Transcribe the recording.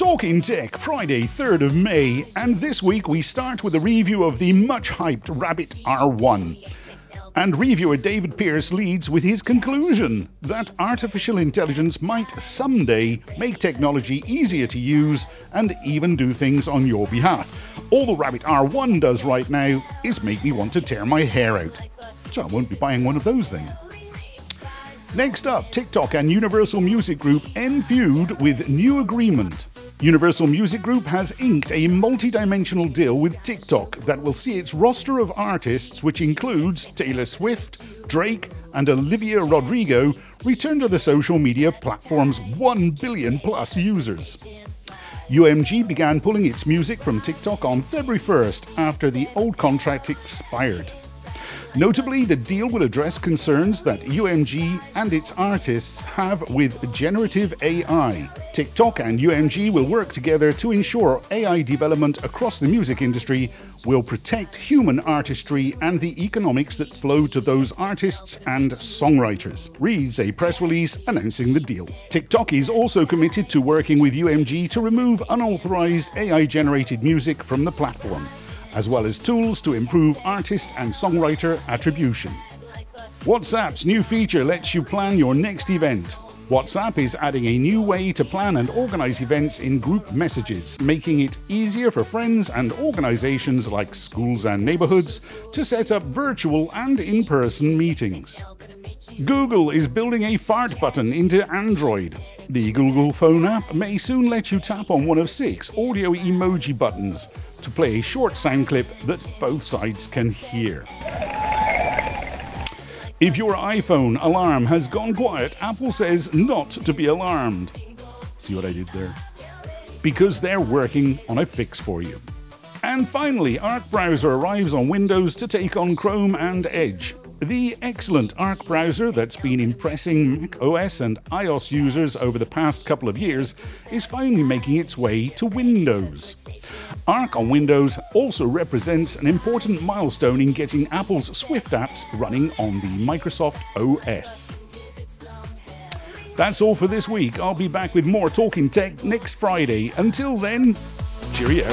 Talking Tech, Friday, 3rd of May, and this week we start with a review of the much hyped Rabbit R1. And reviewer David Pierce leads with his conclusion that artificial intelligence might someday make technology easier to use and even do things on your behalf. All the Rabbit R1 does right now is make me want to tear my hair out. So I won't be buying one of those then. Next up, TikTok and Universal Music Group end feud with new agreement. Universal Music Group has inked a multi dimensional deal with TikTok that will see its roster of artists, which includes Taylor Swift, Drake, and Olivia Rodrigo, return to the social media platform's 1 billion plus users. UMG began pulling its music from TikTok on February 1st after the old contract expired. Notably, the deal will address concerns that UMG and its artists have with generative AI. TikTok and UMG will work together to ensure AI development across the music industry will protect human artistry and the economics that flow to those artists and songwriters, reads a press release announcing the deal. TikTok is also committed to working with UMG to remove unauthorized AI generated music from the platform as well as tools to improve artist and songwriter attribution. WhatsApp's new feature lets you plan your next event. WhatsApp is adding a new way to plan and organize events in group messages, making it easier for friends and organizations like schools and neighborhoods to set up virtual and in person meetings. Google is building a fart button into Android. The Google phone app may soon let you tap on one of six audio emoji buttons to play a short sound clip that both sides can hear. If your iPhone alarm has gone quiet, Apple says not to be alarmed. See what I did there? Because they're working on a fix for you. And finally, Arc Browser arrives on Windows to take on Chrome and Edge. The excellent Arc browser that's been impressing Mac OS and iOS users over the past couple of years is finally making its way to Windows. Arc on Windows also represents an important milestone in getting Apple's Swift apps running on the Microsoft OS. That's all for this week. I'll be back with more Talking Tech next Friday. Until then, cheerio.